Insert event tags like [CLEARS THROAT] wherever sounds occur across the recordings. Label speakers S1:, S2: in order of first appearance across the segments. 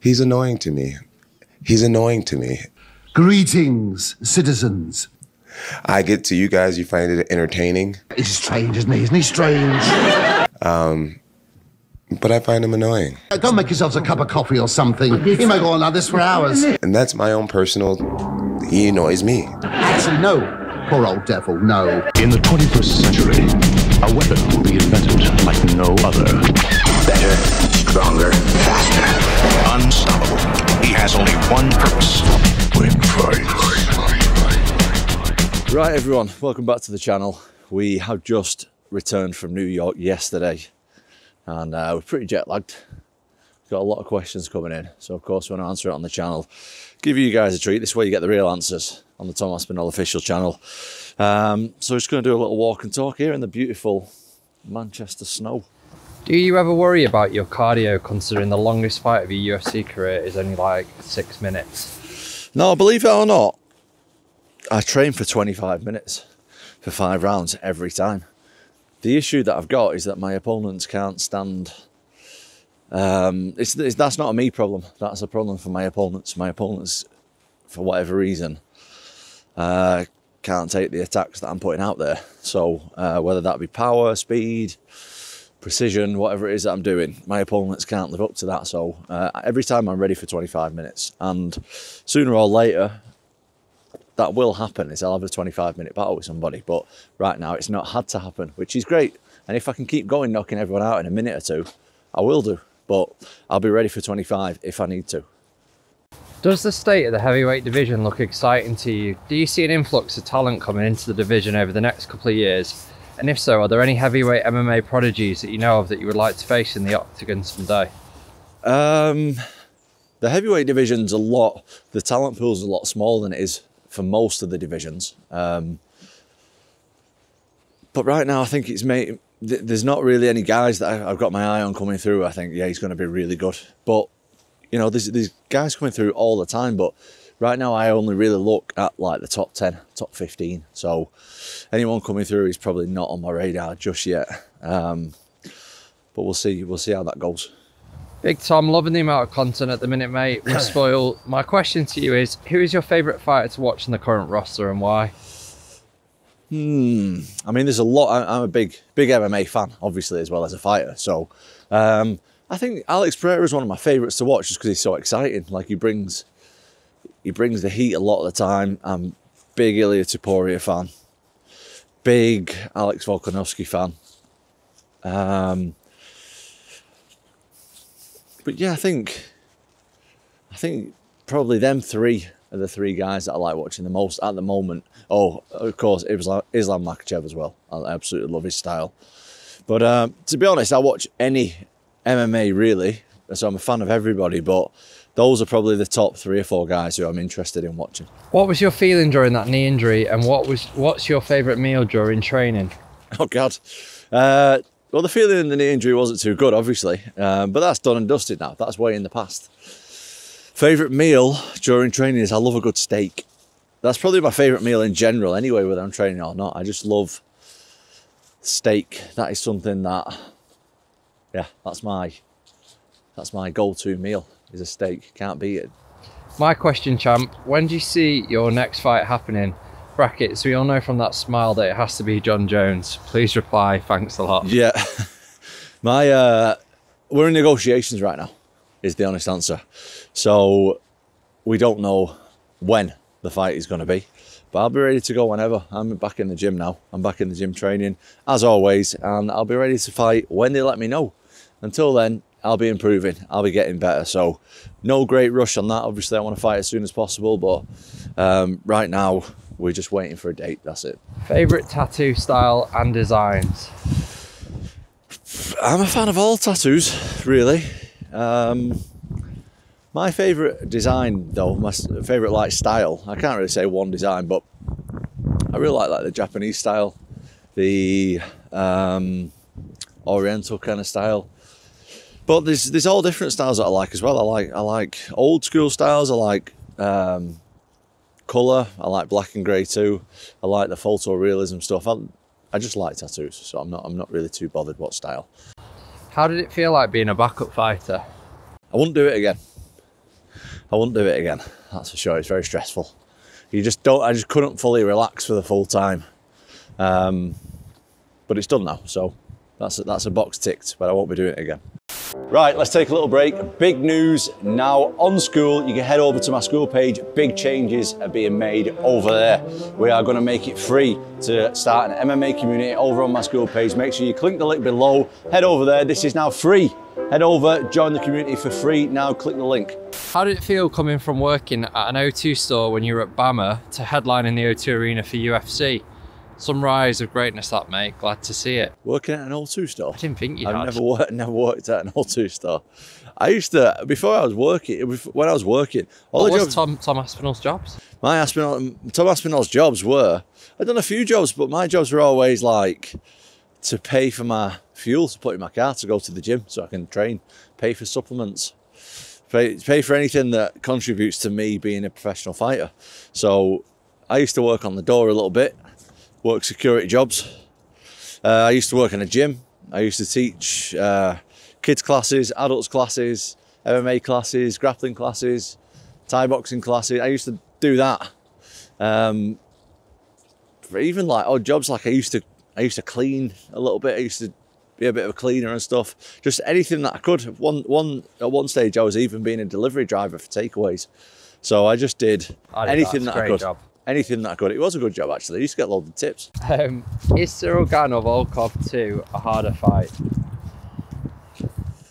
S1: He's annoying to me. He's annoying to me.
S2: Greetings, citizens.
S1: I get to you guys, you find it entertaining,
S2: He's strange, isn't he? Isn't he strange?
S1: um, but I find him annoying.
S2: Go make yourselves a cup of coffee or something. He may go on like this for hours.
S1: And that's my own personal, he annoys me.
S2: Actually, no. Poor old devil, no.
S3: In the 21st century, a weapon will be invented like
S4: Right, everyone, welcome back to the channel. We have just returned from New York yesterday and uh, we're pretty jet lagged. Got a lot of questions coming in, so of course, we want to answer it on the channel. Give you guys a treat. This way, you get the real answers on the Tom Aspinall official channel. Um, so, just going to do a little walk and talk here in the beautiful Manchester snow.
S5: Do you ever worry about your cardio considering the longest fight of your UFC career is only like six minutes?
S4: No, believe it or not, I train for 25 minutes for five rounds every time. The issue that I've got is that my opponents can't stand. Um, it's, it's that's not a me problem. That's a problem for my opponents. My opponents, for whatever reason, uh, can't take the attacks that I'm putting out there. So uh, whether that be power, speed, precision, whatever it is that I'm doing, my opponents can't live up to that. So uh, every time I'm ready for 25 minutes, and sooner or later, that will happen. Is I'll have a 25 minute battle with somebody, but right now it's not had to happen, which is great. And if I can keep going, knocking everyone out in a minute or two, I will do. But I'll be ready for 25 if I need to.
S5: Does the state of the heavyweight division look exciting to you? Do you see an influx of talent coming into the division over the next couple of years? And if so, are there any heavyweight MMA prodigies that you know of that you would like to face in the octagon someday?
S4: Um, the heavyweight division's a lot. The talent pool's a lot smaller than it is for most of the divisions. Um, but right now, I think it's made. th- There's not really any guys that I- I've got my eye on coming through. I think yeah, he's going to be really good. But you know, there's there's guys coming through all the time. But right now, I only really look at like the top ten, top fifteen. So anyone coming through is probably not on my radar just yet. Um, but we'll see. We'll see how that goes.
S5: Big Tom, loving the amount of content at the minute, mate. We [CLEARS THROAT] spoil. My question to you is who is your favourite fighter to watch in the current roster and why?
S4: Hmm. I mean, there's a lot. I'm a big, big MMA fan, obviously, as well as a fighter. So, um, I think Alex Pereira is one of my favourites to watch, just because he's so exciting. Like he brings, he brings the heat a lot of the time. I'm big Ilia Topuria fan, big Alex Volkanovski fan. Um, but yeah, I think, I think probably them three are the three guys that I like watching the most at the moment. Oh, of course, Islam, Islam Makhachev as well. I absolutely love his style. But um, to be honest, I watch any MMA really, so I'm a fan of everybody. But those are probably the top three or four guys who I'm interested in watching.
S5: What was your feeling during that knee injury, and what was what's your favourite meal during training? [LAUGHS]
S4: Oh God. Uh, well, the feeling in the knee injury wasn't too good, obviously, um, but that's done and dusted now. That's way in the past. Favorite meal during training is I love a good steak. That's probably my favorite meal in general, anyway, whether I'm training or not. I just love steak. That is something that, yeah, that's my that's my go-to meal is a steak. Can't beat it.
S5: My question, champ, when do you see your next fight happening? Brackets, we all know from that smile that it has to be Jon Jones. Please reply, thanks a lot.
S4: Yeah. [LAUGHS] My uh we're in negotiations right now, is the honest answer. So we don't know when the fight is gonna be. But I'll be ready to go whenever. I'm back in the gym now. I'm back in the gym training, as always, and I'll be ready to fight when they let me know. Until then, I'll be improving. I'll be getting better. So no great rush on that. Obviously I want to fight as soon as possible, but um, right now we're just waiting for a date. That's it.
S5: Favourite tattoo style and designs?
S4: I'm a fan of all tattoos, really. Um, my favourite design, though, my favourite like style, I can't really say one design, but I really like like the Japanese style, the um, Oriental kind of style. But there's there's all different styles that I like as well. I like I like old school styles. I like um, color. I like black and grey too. I like the photorealism stuff. I, I just like tattoos, so I'm not I'm not really too bothered what style.
S5: How did it feel like being a backup fighter?
S4: I wouldn't do it again. I wouldn't do it again. That's for sure. It's very stressful. You just don't. I just couldn't fully relax for the full time. Um, but it's done now, so that's a, that's a box ticked. But I won't be doing it again. Right, let's take a little break. Big news now on Skool. You can head over to my Skool page. Big changes are being made over there. We are going to make it free to start an MMA community over on my Skool page. Make sure you click the link below. Head over there. This is now free. Head over, join the community for free. Now click the link.
S5: How did it feel coming from working at an O2 store when you were at BAMA to headlining the O2 Arena for UFC? Some rise of greatness that, mate. Glad to see it.
S4: Working at an O2 store.
S5: I didn't think you
S4: I've
S5: had.
S4: never worked, never worked at an O2 store. I used to before I was working. When I was working, all
S5: What
S4: the
S5: was
S4: jobs,
S5: Tom, Tom Aspinall's jobs?
S4: my Aspinall, Tom Aspinall's jobs were. I'd done a few jobs, but my jobs were always like to pay for my fuel to put in my car to go to the gym so I can train, pay for supplements, pay, pay for anything that contributes to me being a professional fighter. So I used to work on the door a little bit, work security jobs. Uh, I used to work in a gym. I used to teach uh, kids classes, adults classes, MMA classes, grappling classes, Thai boxing classes. I used to do that. Um, for even like odd jobs, like I used to, I used to clean a little bit. I used to be a bit of a cleaner and stuff. Just anything that I could. One, one at one stage, I was even being a delivery driver for takeaways. So I just did
S5: I did that.
S4: anything
S5: It's
S4: that I could.
S5: job.
S4: Anything that I could. It was a good job actually. I used to get loads of tips.
S5: Um, is Ciryl Gane or Volkov 2 a harder fight?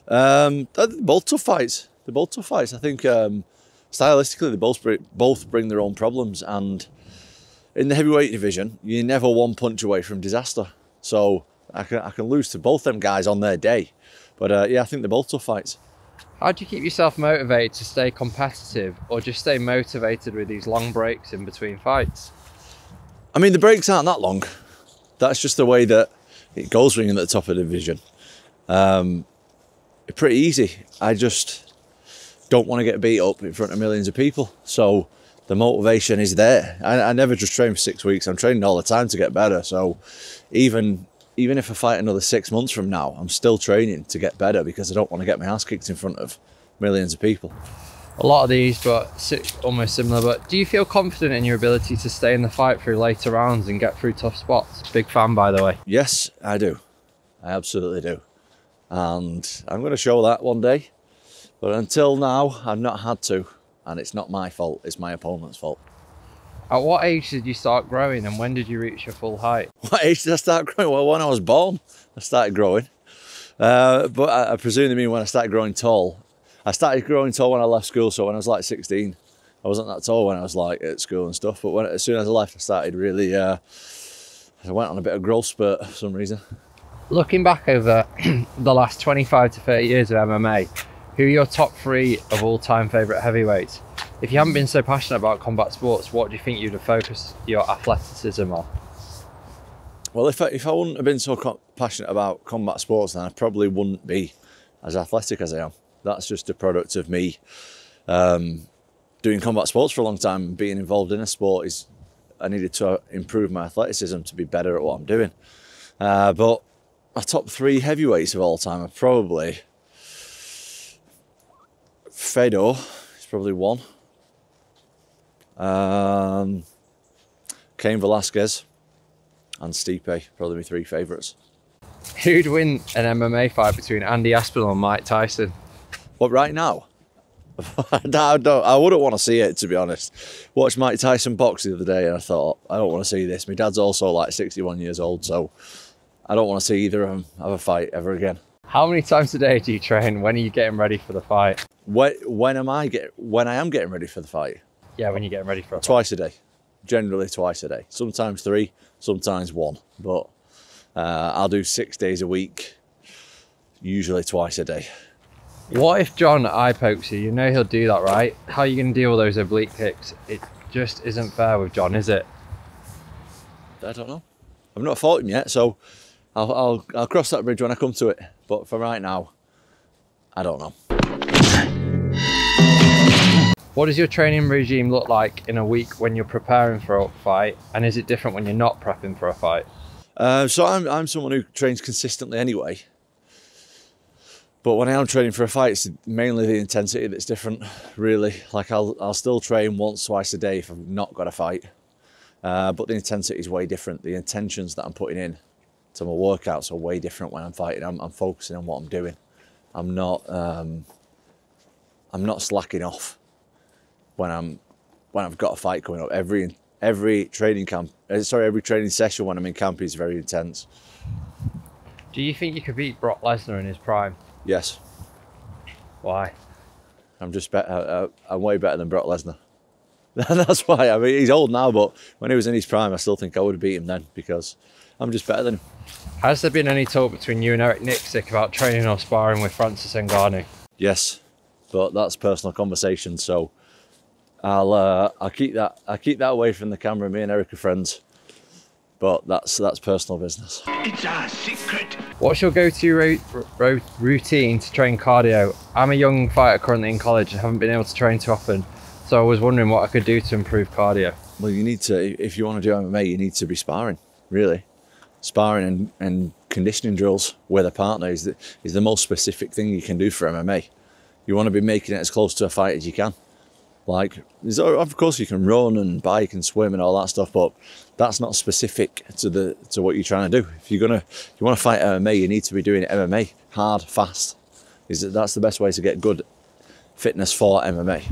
S4: Um, both tough fights. They're both tough fights. I think um, stylistically, they both bring, both bring their own problems. And in the heavyweight division, you're never one punch away from disaster. So I can I can lose to both them guys on their day. But uh, yeah, I think they're both tough fights.
S5: How do you keep yourself motivated to stay competitive or just stay motivated with these long breaks in between fights?
S4: I mean, the breaks aren't that long. That's just the way that it goes ringing at the top of the division. Um, pretty easy. I just don't want to get beat up in front of millions of people. So the motivation is there. I, I never just train for six weeks. I'm training all the time to get better. So even even if I fight another six months from now, I'm still training to get better because I don't want to get my ass kicked in front of millions of people.
S5: A lot of these, but almost similar. But do you feel confident in your ability to stay in the fight through later rounds and get through tough spots? Big fan, by the way.
S4: Yes, I do. I absolutely do. And I'm going to show that one day. But until now, I've not had to. And it's not my fault, it's my opponent's fault.
S5: At what age did you start growing and when did you reach your full height? [LAUGHS]
S4: What age did I start growing? Well, when I was born, I started growing. Uh, but I, I presume they mean when I started growing tall. I started growing tall when I left school, so when I was like 16. I wasn't that tall when I was like at school and stuff, but when as soon as I left, I started really. Uh, I went on a bit of growth spurt for some reason.
S5: Looking back over [CLEARS THROAT] the last 25 to 30 years of MMA, who are your top three of all time favourite heavyweights? If you haven't been so passionate about combat sports, what do you think you'd have focused your athleticism on?
S4: Well, if I, if I wouldn't have been so passionate about combat sports, then I probably wouldn't be as athletic as I am. That's just a product of me um, doing combat sports for a long time and being involved in a sport. Is I needed to improve my athleticism to be better at what I'm doing. Uh, but my top three heavyweights of all time are probably Fedor. Is probably one. Um, Cain Velasquez and Stipe, probably my three favourites.
S5: Who'd win an MMA fight between Andy Aspinall and Mike Tyson?
S4: But right now, [LAUGHS] I don't, I wouldn't want to see it to be honest. Watched Mike Tyson box the other day and I thought, I don't want to see this. My dad's also like 61 years old, so I don't want to see either of them have a fight ever again.
S5: How many times a day do you train? When are you getting ready for the fight?
S4: When, when am I get when I am getting ready for the fight?
S5: Yeah, when you're getting ready for a fight.
S4: Twice a day, generally twice a day. Sometimes three, sometimes one. But uh, I'll do six days a week, usually twice a day.
S5: What if Jon eye pokes you? You know he'll do that, right? How are you going to deal with those oblique kicks? It just isn't fair with Jon, is it?
S4: I don't know. I've not fought him yet, so I'll, I'll I'll cross that bridge when I come to it. But for right now, I don't know.
S5: What does your training regime look like in a week when you're preparing for a fight? And is it different when you're not prepping for a fight?
S4: Uh, so I'm I'm someone who trains consistently anyway. But when I am training for a fight, it's mainly the intensity that's different, really. Like I'll, I'll still train once, twice a day if I've not got a fight. Uh, but the intensity is way different. The intentions that I'm putting in to my workouts are way different when I'm fighting. I'm, I'm focusing on what I'm doing. I'm not, um, I'm not slacking off when I'm, when I've got a fight coming up. Every, every training camp, uh, sorry, every training session when I'm in camp is very intense.
S5: Do you think you could beat Brock Lesnar in his prime?
S4: Yes,
S5: Why?
S4: I'm just better. Uh, I'm way better than Brock Lesnar. [LAUGHS] That's why. I mean, he's old now, but when he was in his prime, I still think I would have beat him then because I'm just better than him.
S5: Has there been any talk between you and Eric Nicksick about training or sparring with Francis Ngannou?
S4: Yes, but that's personal conversation. So I'll uh, I'll keep that I'll keep that away from the camera. Me and Eric are friends, but that's that's personal business.
S6: It's our secret.
S5: What's your go-to ro- ro- routine to train cardio? I'm a young fighter currently in college and haven't been able to train too often, so I was wondering what I could do to improve cardio.
S4: Well, you need to if you want to do MMA, you need to be sparring. Really, sparring and, and conditioning drills with a partner is the, is the most specific thing you can do for MMA. You want to be making it as close to a fight as you can. Like, there's- of course, you can run and bike and swim and all that stuff, but that's not specific to the to what you're trying to do. If you're gonna, if you want to fight MMA, you need to be doing MMA hard, fast. Is that that's the best way to get good fitness for MMA.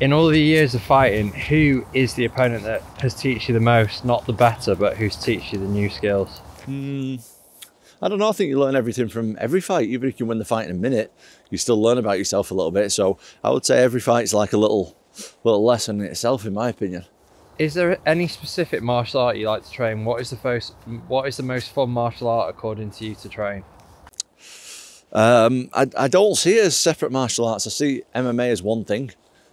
S5: In all the years of fighting, who is the opponent that has taught you the most? Not the better, but who's taught you the new skills? Hmm.
S4: I don't know. I think you learn everything from every fight. Even if you win the fight in a minute, you still learn about yourself a little bit. So I would say every fight's like a little, little lesson in itself, in my opinion.
S5: Is there any specific martial art you like to train? What is the most what is the most fun martial art according to you to train?
S4: Um, I, I don't see it as separate martial arts. I see MMA as one thing.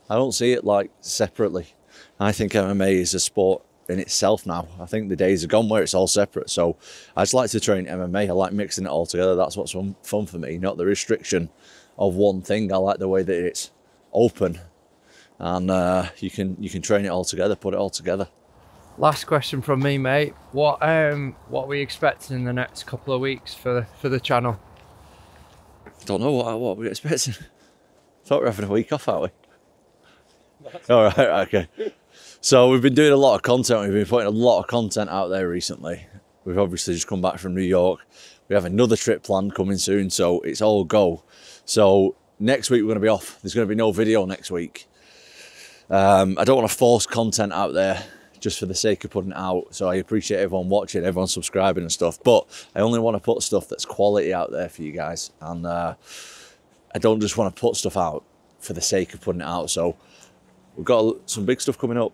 S4: I don't see it like separately. I think MMA is a sport in itself now. I think the days are gone where it's all separate. So I just like to train MMA. I like mixing it all together. That's what's fun, fun for me, not the restriction of one thing. I like the way that it's open and uh, you can you can train it all together, put it all together.
S5: Last question from me, mate. What um what are we expecting in the next couple of weeks for for the channel?
S4: Don't know what what we're expecting. [LAUGHS] Thought we we're having a week off, aren't we? [LAUGHS] All right, okay. So we've been doing a lot of content. We've been putting a lot of content out there recently. We've obviously just come back from New York. We have another trip planned coming soon, so it's all go. So next week we're going to be off. There's going to be no video next week. Um, I don't want to force content out there just for the sake of putting it out. So I appreciate everyone watching, everyone subscribing and stuff. But I only want to put stuff that's quality out there for you guys, and uh, I don't just want to put stuff out for the sake of putting it out. So we've got some big stuff coming up.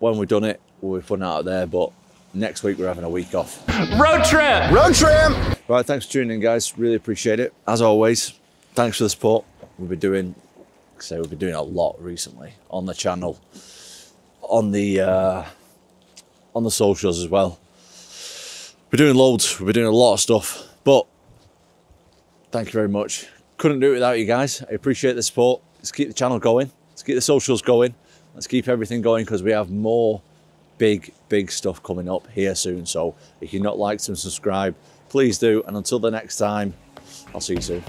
S4: When we've done it, we'll be putting it out there. But next week we're having a week off.
S6: Road trip.
S2: Road trip!
S4: Right, thanks for tuning in, guys. Really appreciate it. As always, thanks for the support. We've been doing, like I say, we've been doing a lot recently on the channel, on the uh, on the socials as well. We're doing loads. We've been doing a lot of stuff, but thank you very much. Couldn't do it without you guys. I appreciate the support. Let's keep the channel going. Let's keep the socials going. Let's keep everything going because we have more big, big stuff coming up here soon. So if you're not liked and subscribe, please do. And until the next time, I'll see you soon.